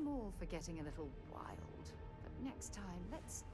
I'm all for getting a little wild, but next time let's